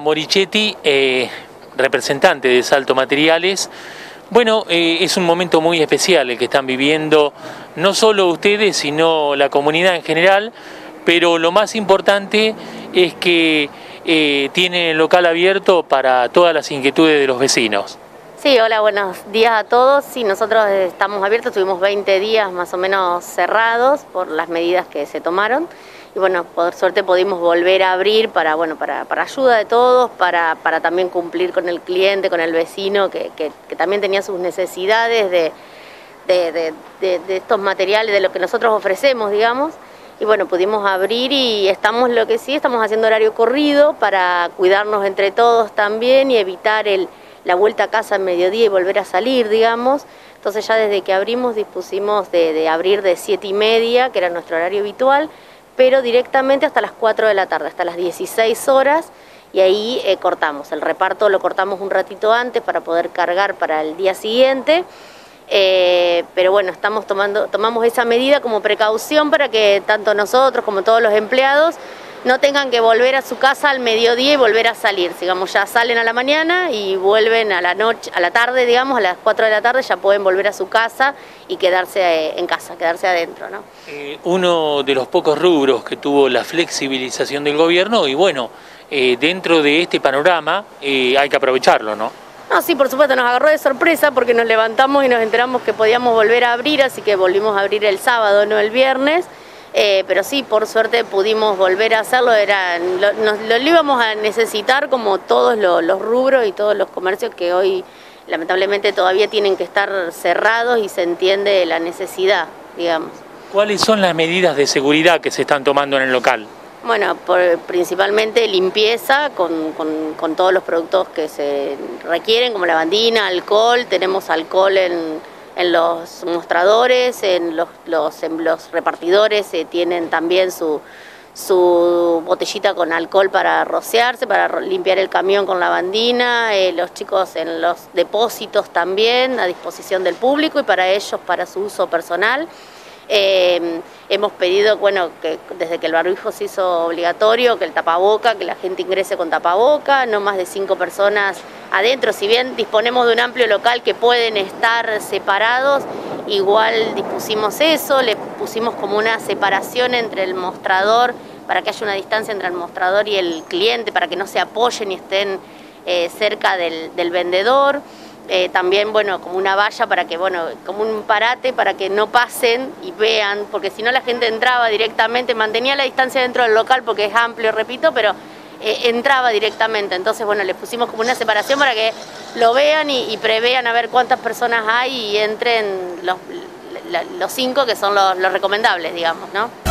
Morichetti, eh, representante de Salto Materiales. Bueno, eh, es un momento muy especial el que están viviendo, no solo ustedes, sino la comunidad en general, pero lo más importante es que eh, tienen el local abierto para todas las inquietudes de los vecinos. Sí, hola, buenos días a todos. Sí, nosotros estamos abiertos, tuvimos 20 días más o menos cerrados por las medidas que se tomaron y bueno, por suerte pudimos volver a abrir para, bueno, para, para ayuda de todos, para, para, también cumplir con el cliente, con el vecino, que, que, también tenía sus necesidades de, de, de, estos materiales, de lo que nosotros ofrecemos, digamos. Y bueno, pudimos abrir y estamos, lo que sí, estamos haciendo horario corrido para cuidarnos entre todos también y evitar el, la vuelta a casa en mediodía y volver a salir, digamos. Entonces ya desde que abrimos dispusimos de, de abrir de siete y media, que era nuestro horario habitual, pero directamente hasta las 4 de la tarde, hasta las 16 horas, y ahí eh, cortamos. El reparto lo cortamos un ratito antes para poder cargar para el día siguiente. Eh, pero bueno, estamos tomando, tomamos esa medida como precaución para que tanto nosotros como todos los empleados no tengan que volver a su casa al mediodía y volver a salir. Digamos, ya salen a la mañana y vuelven a la noche, a la tarde, digamos, a las 4 de la tarde ya pueden volver a su casa y quedarse eh, en casa, quedarse adentro. ¿no? Eh, uno de los pocos rubros que tuvo la flexibilización del gobierno y bueno, eh, dentro de este panorama hay que aprovecharlo, ¿no? No, sí, por supuesto, nos agarró de sorpresa porque nos levantamos y nos enteramos que podíamos volver a abrir, así que volvimos a abrir el sábado, no el viernes. Eh, pero sí, por suerte pudimos volver a hacerlo, era, lo, nos, lo íbamos a necesitar como todos los, los rubros y todos los comercios que hoy lamentablemente todavía tienen que estar cerrados y se entiende la necesidad, digamos. ¿Cuáles son las medidas de seguridad que se están tomando en el local? Bueno, por, principalmente limpieza con, con, con, todos los productos que se requieren, como lavandina, alcohol, tenemos alcohol en en los mostradores, en los, los, repartidores eh, tienen también su, su botellita con alcohol para rociarse, para limpiar el camión con lavandina, eh, los chicos en los depósitos también a disposición del público y para ellos para su uso personal. Eh, hemos pedido, bueno, que desde que el barbijo se hizo obligatorio, que el tapaboca, que la gente ingrese con tapaboca, no más de cinco personas adentro, si bien disponemos de un amplio local que pueden estar separados, igual dispusimos eso, le pusimos como una separación entre el mostrador, para que haya una distancia entre el mostrador y el cliente, para que no se apoyen y estén eh, cerca del vendedor. Eh, también, bueno, como una valla para que, bueno, como un parate para que no pasen y vean, porque si no la gente entraba directamente, mantenía la distancia dentro del local porque es amplio, repito, pero eh, entraba directamente. Entonces, bueno, les pusimos como una separación para que lo vean y, prevean a ver cuántas personas hay y entren los, los cinco que son los recomendables, digamos, ¿no?